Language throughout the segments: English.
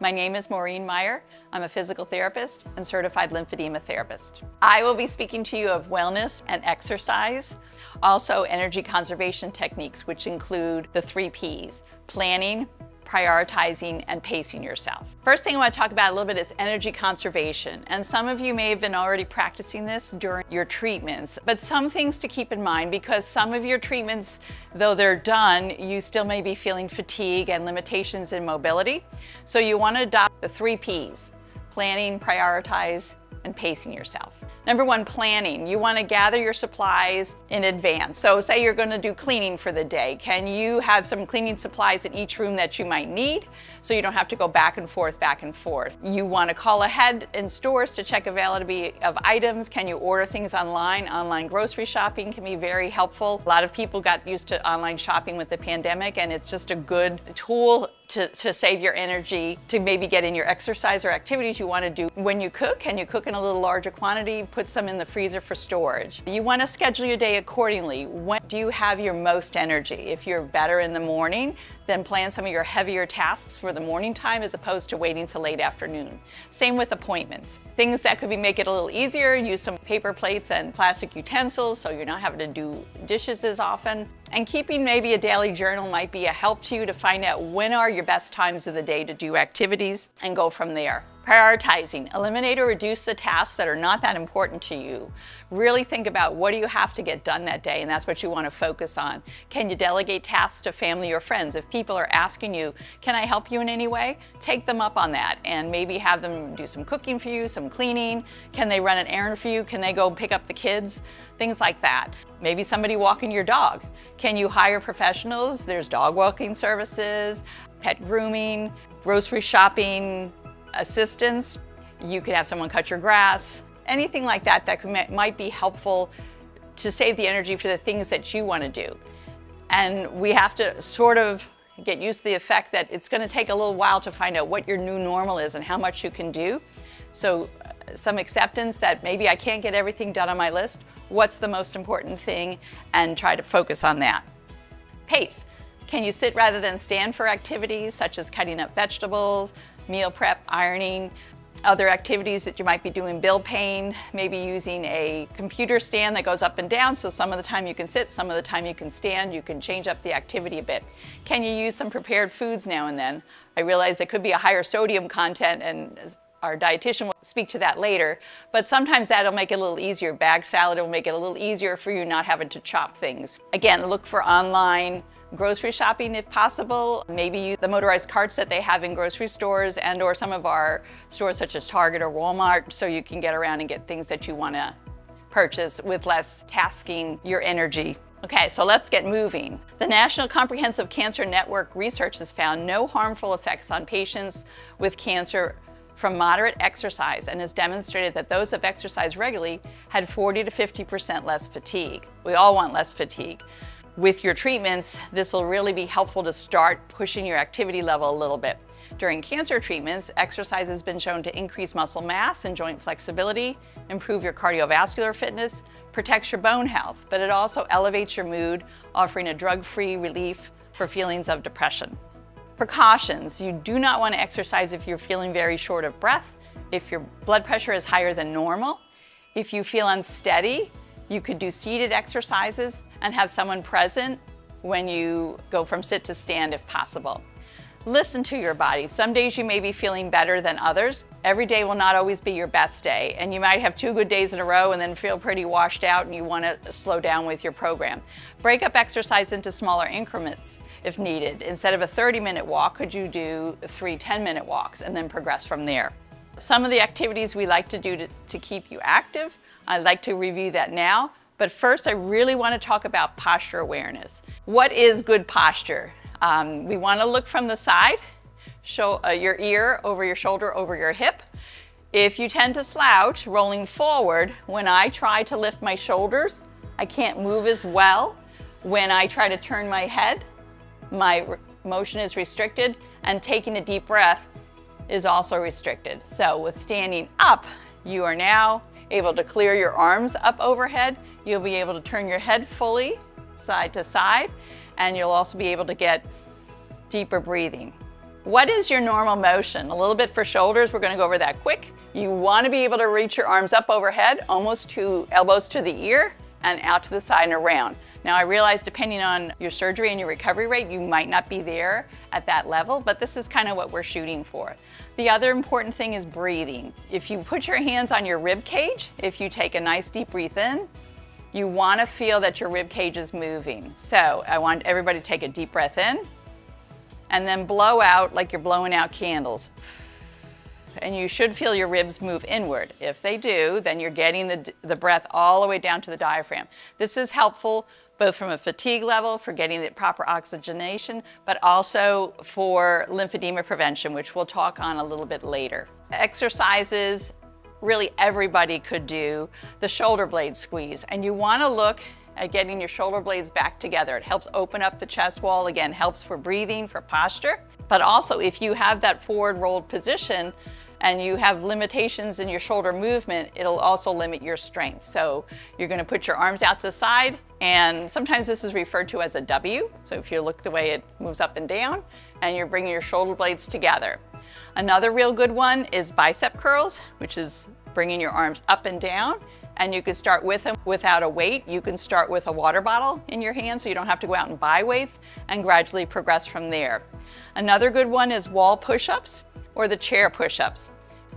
My name is Maureen Meyer. I'm a physical therapist and certified lymphedema therapist. I will be speaking to you of wellness and exercise, also energy conservation techniques, which include the three Ps, planning, prioritizing, and pacing yourself. First thing I want to talk about a little bit is energy conservation. And some of you may have been already practicing this during your treatments, but some things to keep in mind because some of your treatments, though they're done, you still may be feeling fatigue and limitations in mobility. So you want to adopt the three Ps, planning, prioritize, and pacing yourself. Number one, planning. You want to gather your supplies in advance. So say you're going to do cleaning for the day. Can you have some cleaning supplies in each room that you might need so you don't have to go back and forth, back and forth? You want to call ahead in stores to check availability of items. Can you order things online? Online grocery shopping can be very helpful. A lot of people got used to online shopping with the pandemic and it's just a good tool to, to save your energy, to maybe get in your exercise or activities you want to do. When you cook, can you cook in a little larger quantity? Put some in the freezer for storage. You want to schedule your day accordingly. When do you have your most energy? If you're better in the morning, then plan some of your heavier tasks for the morning time as opposed to waiting till late afternoon. Same with appointments. Things that could be make it a little easier, use some paper plates and plastic utensils so you're not having to do dishes as often. And keeping maybe a daily journal might be a help to you to find out when are your best times of the day to do activities and go from there. Prioritizing. Eliminate or reduce the tasks that are not that important to you. Really think about what do you have to get done that day and that's what you want to focus on. Can you delegate tasks to family or friends? If people are asking you, can I help you in any way? Take them up on that and maybe have them do some cooking for you, some cleaning. Can they run an errand for you? Can they go pick up the kids? Things like that. Maybe somebody walking your dog. Can you hire professionals? There's dog walking services, pet grooming, grocery shopping, assistance. You could have someone cut your grass, anything like that that could, might be helpful to save the energy for the things that you want to do. And we have to sort of get used to the effect that it's going to take a little while to find out what your new normal is and how much you can do. So uh, some acceptance that maybe I can't get everything done on my list. What's the most important thing and try to focus on that. Pace. Can you sit rather than stand for activities such as cutting up vegetables, meal prep, ironing, other activities that you might be doing bill paying, maybe using a computer stand that goes up and down so some of the time you can sit, some of the time you can stand, you can change up the activity a bit. Can you use some prepared foods now and then? I realize there could be a higher sodium content and our dietitian will speak to that later, but sometimes that'll make it a little easier. Bag salad will make it a little easier for you not having to chop things. Again, look for online grocery shopping if possible. Maybe use the motorized carts that they have in grocery stores and or some of our stores such as Target or Walmart so you can get around and get things that you want to purchase with less tasking your energy. Okay, so let's get moving. The National Comprehensive Cancer Network research has found no harmful effects on patients with cancer from moderate exercise and has demonstrated that those who exercise regularly had 40 to 50% less fatigue. We all want less fatigue with your treatments, this will really be helpful to start pushing your activity level a little bit. During cancer treatments, exercise has been shown to increase muscle mass and joint flexibility, improve your cardiovascular fitness, protects your bone health, but it also elevates your mood, offering a drug-free relief for feelings of depression. Precautions. You do not want to exercise if you're feeling very short of breath, if your blood pressure is higher than normal, if you feel unsteady, you could do seated exercises and have someone present when you go from sit to stand if possible. Listen to your body. Some days you may be feeling better than others. Every day will not always be your best day, and you might have two good days in a row and then feel pretty washed out and you want to slow down with your program. Break up exercise into smaller increments if needed. Instead of a 30 minute walk, could you do three 10 minute walks and then progress from there? Some of the activities we like to do to, to keep you active I'd like to review that now, but first I really want to talk about posture awareness. What is good posture? Um, we want to look from the side, show uh, your ear over your shoulder, over your hip. If you tend to slouch, rolling forward, when I try to lift my shoulders, I can't move as well. When I try to turn my head, my motion is restricted, and taking a deep breath is also restricted. So with standing up, you are now able to clear your arms up overhead. You'll be able to turn your head fully side to side, and you'll also be able to get deeper breathing. What is your normal motion? A little bit for shoulders, we're gonna go over that quick. You wanna be able to reach your arms up overhead, almost to elbows to the ear, and out to the side and around. Now I realize depending on your surgery and your recovery rate, you might not be there at that level, but this is kind of what we're shooting for. The other important thing is breathing. If you put your hands on your rib cage, if you take a nice deep breath in, you want to feel that your rib cage is moving. So I want everybody to take a deep breath in and then blow out like you're blowing out candles. And you should feel your ribs move inward. If they do, then you're getting the, the breath all the way down to the diaphragm. This is helpful both from a fatigue level for getting the proper oxygenation, but also for lymphedema prevention, which we'll talk on a little bit later. Exercises really everybody could do the shoulder blade squeeze. And you wanna look at getting your shoulder blades back together. It helps open up the chest wall, again, helps for breathing, for posture. But also if you have that forward rolled position, and you have limitations in your shoulder movement, it'll also limit your strength. So you're gonna put your arms out to the side, and sometimes this is referred to as a W. So if you look the way it moves up and down, and you're bringing your shoulder blades together. Another real good one is bicep curls, which is bringing your arms up and down. And you can start with them without a weight. You can start with a water bottle in your hand so you don't have to go out and buy weights and gradually progress from there. Another good one is wall push-ups or the chair push-ups.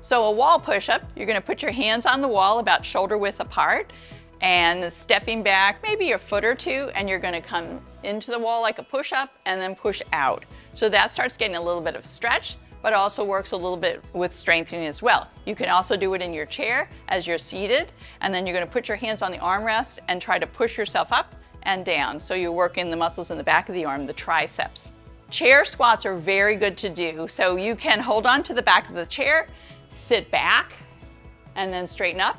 So a wall push-up, you're gonna put your hands on the wall about shoulder width apart and stepping back maybe a foot or two and you're gonna come into the wall like a push-up and then push out. So that starts getting a little bit of stretch but also works a little bit with strengthening as well. You can also do it in your chair as you're seated, and then you're gonna put your hands on the armrest and try to push yourself up and down. So you're working the muscles in the back of the arm, the triceps. Chair squats are very good to do. So you can hold on to the back of the chair, sit back, and then straighten up.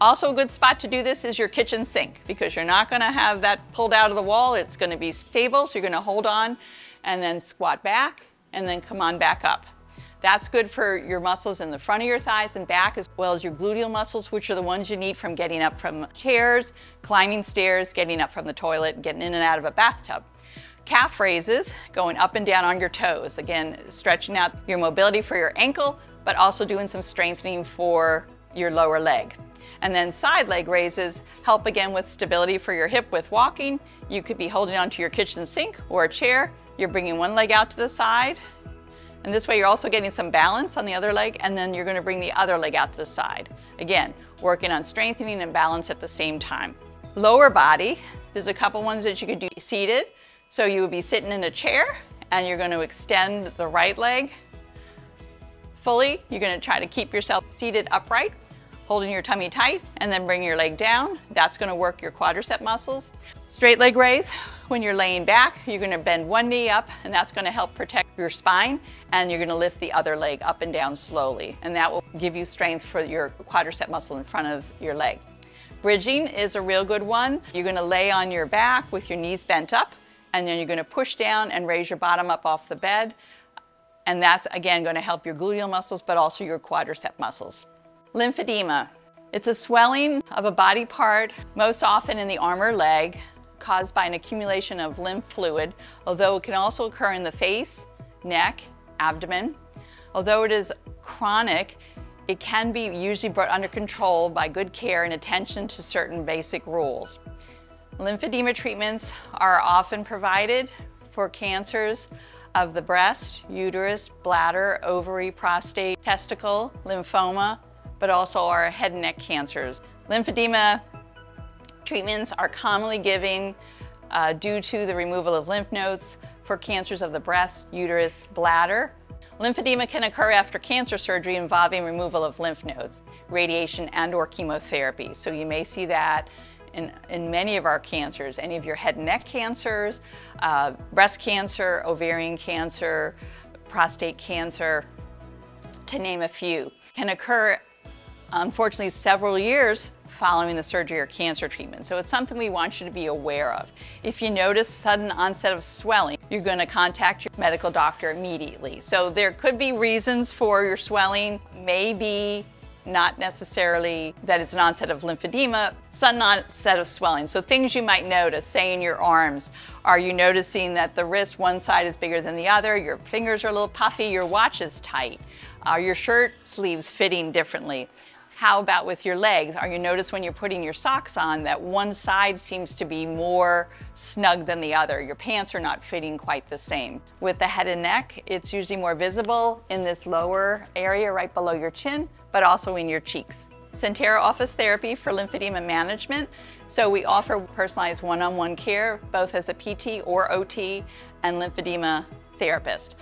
Also a good spot to do this is your kitchen sink because you're not gonna have that pulled out of the wall. It's gonna be stable, so you're gonna hold on and then squat back and then come on back up. That's good for your muscles in the front of your thighs and back as well as your gluteal muscles, which are the ones you need from getting up from chairs, climbing stairs, getting up from the toilet, getting in and out of a bathtub. Calf raises, going up and down on your toes. Again, stretching out your mobility for your ankle, but also doing some strengthening for your lower leg. And then side leg raises help again with stability for your hip with walking. You could be holding onto your kitchen sink or a chair. You're bringing one leg out to the side. And this way you're also getting some balance on the other leg and then you're gonna bring the other leg out to the side. Again, working on strengthening and balance at the same time. Lower body, there's a couple ones that you could do seated. So you would be sitting in a chair and you're gonna extend the right leg fully. You're gonna try to keep yourself seated upright holding your tummy tight and then bring your leg down. That's gonna work your quadricep muscles. Straight leg raise, when you're laying back, you're gonna bend one knee up and that's gonna help protect your spine and you're gonna lift the other leg up and down slowly. And that will give you strength for your quadricep muscle in front of your leg. Bridging is a real good one. You're gonna lay on your back with your knees bent up and then you're gonna push down and raise your bottom up off the bed. And that's again gonna help your gluteal muscles, but also your quadricep muscles. Lymphedema. It's a swelling of a body part, most often in the arm or leg, caused by an accumulation of lymph fluid, although it can also occur in the face, neck, abdomen. Although it is chronic, it can be usually brought under control by good care and attention to certain basic rules. Lymphedema treatments are often provided for cancers of the breast, uterus, bladder, ovary, prostate, testicle, lymphoma, but also our head and neck cancers. Lymphedema treatments are commonly given uh, due to the removal of lymph nodes for cancers of the breast, uterus, bladder. Lymphedema can occur after cancer surgery involving removal of lymph nodes, radiation and or chemotherapy. So you may see that in, in many of our cancers, any of your head and neck cancers, uh, breast cancer, ovarian cancer, prostate cancer, to name a few, can occur unfortunately several years following the surgery or cancer treatment. So it's something we want you to be aware of. If you notice sudden onset of swelling, you're going to contact your medical doctor immediately. So there could be reasons for your swelling, maybe not necessarily that it's an onset of lymphedema, sudden onset of swelling. So things you might notice, say in your arms, are you noticing that the wrist, one side is bigger than the other, your fingers are a little puffy, your watch is tight, are your shirt sleeves fitting differently? How about with your legs? Are you notice when you're putting your socks on that one side seems to be more snug than the other? Your pants are not fitting quite the same. With the head and neck, it's usually more visible in this lower area right below your chin, but also in your cheeks. Sentara Office Therapy for Lymphedema Management. So we offer personalized one-on-one -on -one care, both as a PT or OT and lymphedema therapist.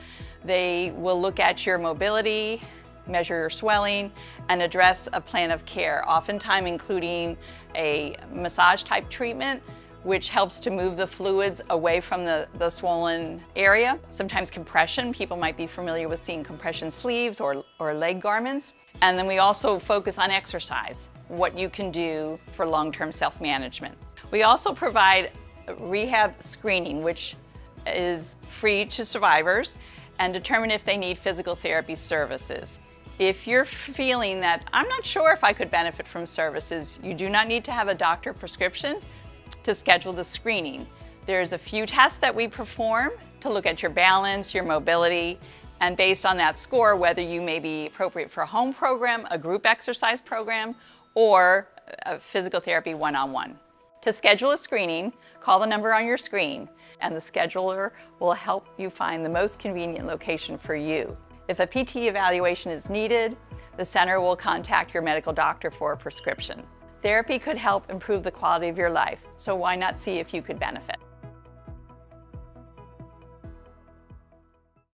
They will look at your mobility, measure your swelling, and address a plan of care, oftentimes including a massage type treatment, which helps to move the fluids away from the, the swollen area. Sometimes compression, people might be familiar with seeing compression sleeves or, or leg garments. And then we also focus on exercise, what you can do for long-term self-management. We also provide rehab screening, which is free to survivors and determine if they need physical therapy services. If you're feeling that I'm not sure if I could benefit from services, you do not need to have a doctor prescription to schedule the screening. There's a few tests that we perform to look at your balance, your mobility, and based on that score, whether you may be appropriate for a home program, a group exercise program, or a physical therapy one-on-one. To schedule a screening, call the number on your screen, and the scheduler will help you find the most convenient location for you. If a PT evaluation is needed, the center will contact your medical doctor for a prescription. Therapy could help improve the quality of your life, so why not see if you could benefit?